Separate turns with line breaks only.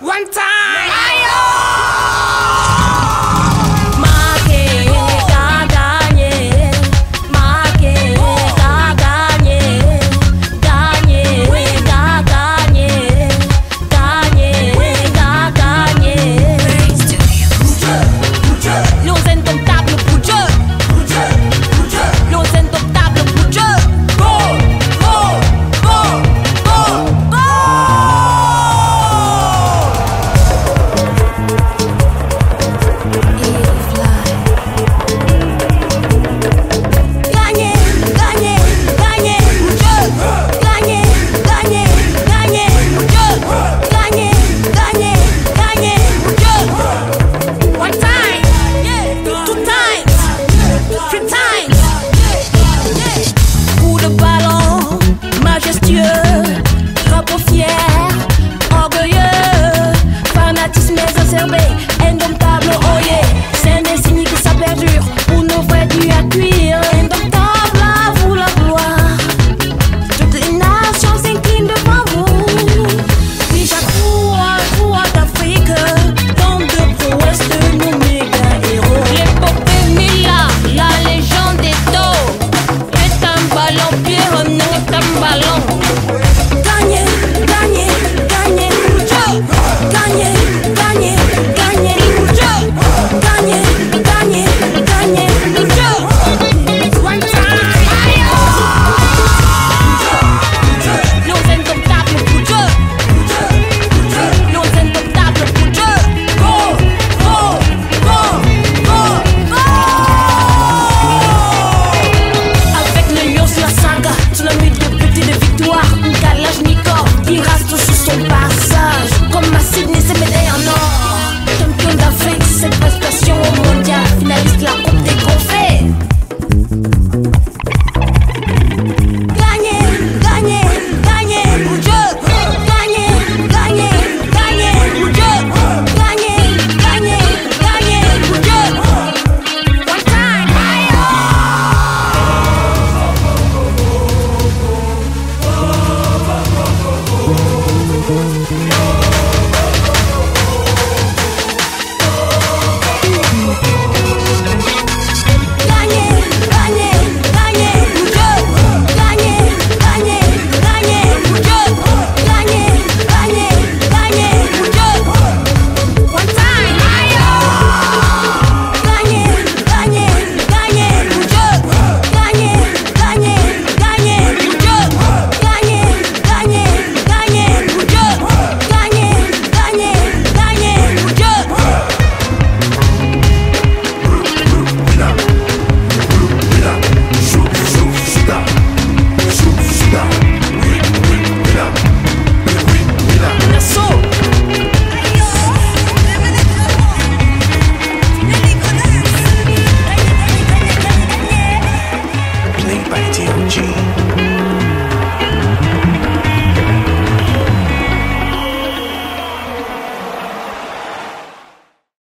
One time.
Aïe.